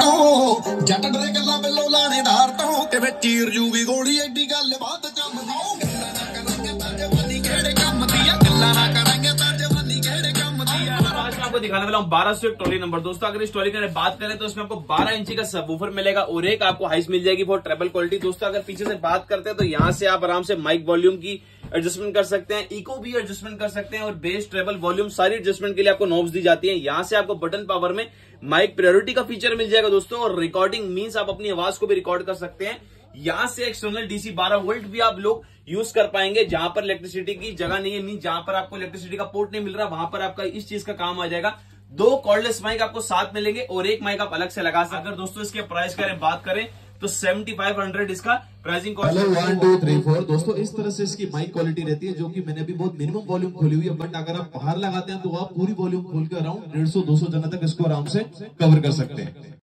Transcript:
ਤੋਂ ਜੱਟ ਡਰੇ ਗੱਲਾਂ ਬਿੱਲੋ ਲਾਣੇਦਾਰ ਤੋਂ ਕਿਵੇਂ ਚੀਰ ਜੂਗੀ ਗੋਲੀ ਐਡੀ ਗੱਲ ਬਾਤ ਜੰਮਦੀ आपको दिखाने वाला हूँ, बारह सौ एक ट्रॉली नंबर दोस्तों, अगर इस ट्रॉली की बात करें तो इसमें आपको बारह इंची का सबवूफर मिलेगा और एक आपको हाइस मिल जाएगी फॉर ट्रेबल क्वालिटी दोस्तों, अगर पीछे से बात करते हैं तो यहाँ से आप आराम से माइक वॉल्यूम की एडजस्टमेंट कर सकते हैं इको भी एडजस्टमेंट कर सकते हैं और बेस ट्रेबल वॉल्यूम सारी एडजस्टमेंट के लिए आपको नोब्स दी जाती है। यहाँ से आपको बटन पावर में माइक प्रायोरिटी का फीचर मिल जाएगा दोस्तों और रिकॉर्डिंग मीन्स आप अपनी आवाज़ को भी रिकॉर्ड कर सकते हैं। यहाँ से एक्सटर्नल डीसी 12 वोल्ट भी आप लोग यूज़ कर पाएँगे जहाँ पर इलेक्ट्रिसिटी की जगह नहीं है मीन जहाँ पर आपको इलेक्ट्रिसिटी का पोर्ट नहीं मिल रहा वहाँ पर आपका इस चीज़ का काम आ जाएगा। दो कॉर्डलेस माइक आपको साथ मिलेंगे और एक माइक आप अलग से लगा सकते अगर दोस्तों इसके प्राइस की बात करें तो 7500 इसका pricing hello one two three four दोस्तों इस तरह से इसकी माइक क्वालिटी रहती है जो कि मैंने अभी बहुत मिनिमम वॉल्यूम खोली हुई है बट अगर आप बाहर लगाते हैं तो आप पूरी वॉल्यूम खोल के अराउंड डेढ़ सौ दो सौ जन तक इसको आराम से कवर कर सकते हैं।